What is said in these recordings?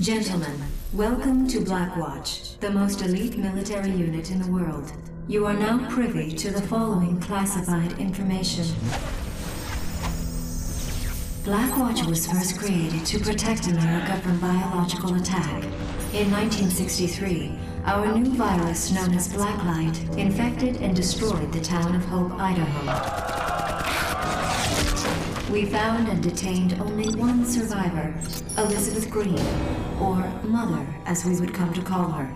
Gentlemen, welcome to Blackwatch, the most elite military unit in the world. You are now privy to the following classified information. Blackwatch was first created to protect America from biological attack. In 1963, our new virus known as Blacklight infected and destroyed the town of Hope, Idaho. We found and detained only one survivor, Elizabeth Green, or Mother, as we would come to call her.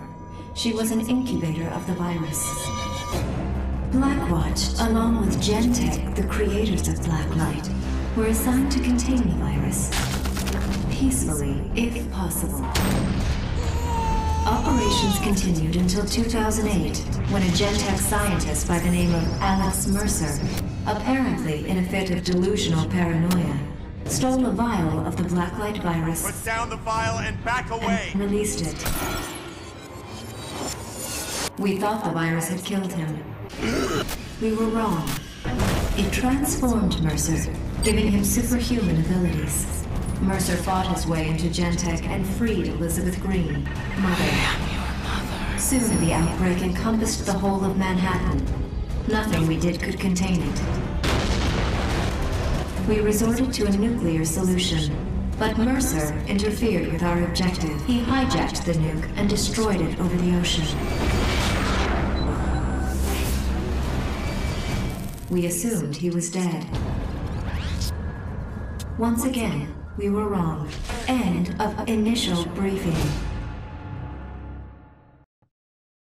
She was an incubator of the virus. Blackwatch, along with Gentek, the creators of Blacklight, were assigned to contain the virus. Peacefully, if possible. Operations continued until 2008, when a Gentek scientist by the name of Alex Mercer, apparently in a fit of delusional paranoia, stole a vial of the Blacklight virus Put down the vial and back away. and released it. We thought the virus had killed him. We were wrong. It transformed Mercer, giving him superhuman abilities. Mercer fought his way into Gentek and freed Elizabeth Green, Mother. Soon the outbreak encompassed the whole of Manhattan. Nothing we did could contain it. We resorted to a nuclear solution, but Mercer interfered with our objective. He hijacked the nuke and destroyed it over the ocean. We assumed he was dead. Once again, we were wrong. End of initial briefing.